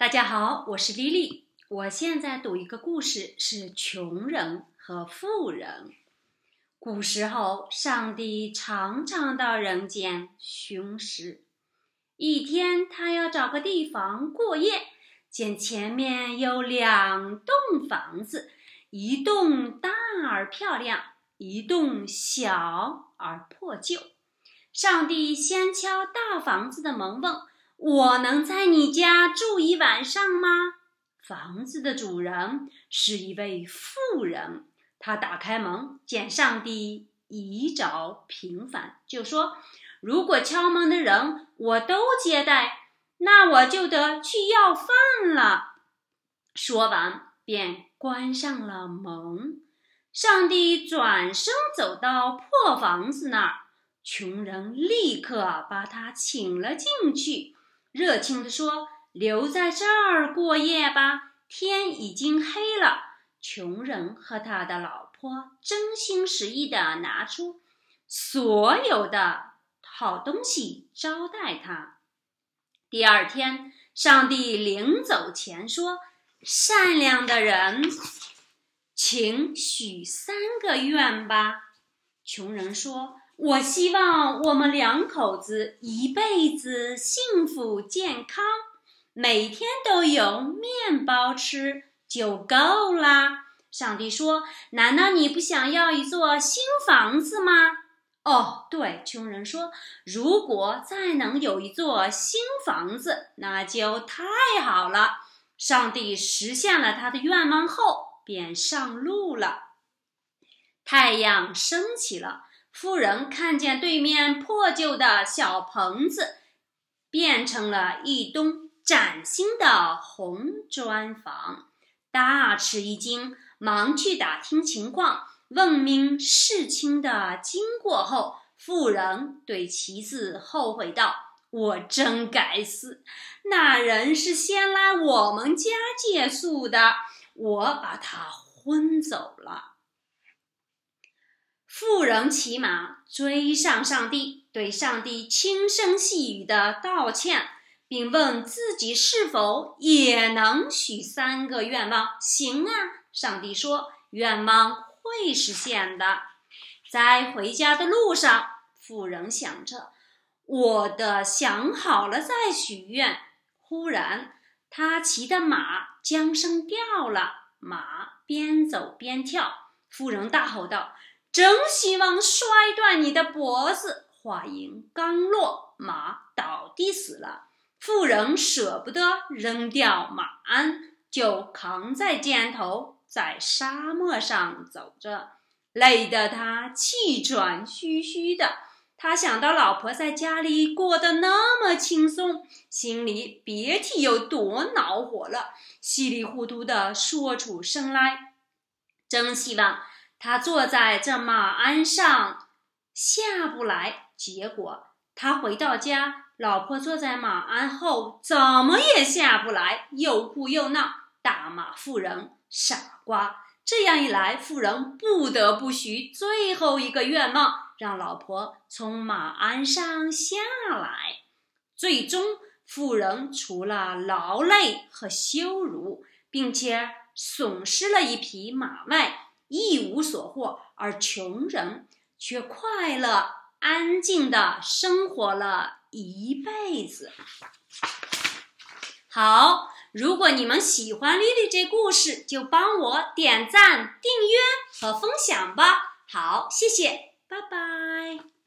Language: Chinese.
大家好，我是丽丽。我现在读一个故事，是穷人和富人。古时候，上帝常常到人间巡视。一天，他要找个地方过夜，见前面有两栋房子，一栋大而漂亮，一栋小而破旧。上帝先敲大房子的门，问。我能在你家住一晚上吗？房子的主人是一位富人，他打开门，见上帝衣着平凡，就说：“如果敲门的人我都接待，那我就得去要饭了。”说完，便关上了门。上帝转身走到破房子那儿，穷人立刻把他请了进去。热情地说：“留在这儿过夜吧，天已经黑了。”穷人和他的老婆真心实意地拿出所有的好东西招待他。第二天，上帝临走前说：“善良的人，请许三个愿吧。”穷人说。我希望我们两口子一辈子幸福健康，每天都有面包吃就够啦。上帝说：“难道你不想要一座新房子吗？”哦，对，穷人说：“如果再能有一座新房子，那就太好了。”上帝实现了他的愿望后，便上路了。太阳升起了。妇人看见对面破旧的小棚子变成了一栋崭新的红砖房，大吃一惊，忙去打听情况，问明事情的经过后，妇人对妻子后悔道：“我真该死，那人是先来我们家借宿的，我把他轰走了。”妇人骑马追上上帝，对上帝轻声细语的道歉，并问自己是否也能许三个愿望。行啊，上帝说，愿望会实现的。在回家的路上，妇人想着，我的想好了再许愿。忽然，他骑的马缰绳掉了，马边走边跳。妇人大吼道。真希望摔断你的脖子！话音刚落，马倒地死了。妇人舍不得扔掉马鞍，就扛在肩头，在沙漠上走着，累得他气喘吁吁的。他想到老婆在家里过得那么轻松，心里别提有多恼火了，稀里糊涂的说出声来：“真希望。”他坐在这马鞍上下不来，结果他回到家，老婆坐在马鞍后怎么也下不来，又哭又闹，大骂妇人傻瓜。这样一来，妇人不得不许最后一个愿望，让老婆从马鞍上下来。最终，妇人除了劳累和羞辱，并且损失了一匹马外，一无所获，而穷人却快乐安静的生活了一辈子。好，如果你们喜欢丽丽这故事，就帮我点赞、订阅和分享吧。好，谢谢，拜拜。